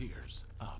Tears up. Uh,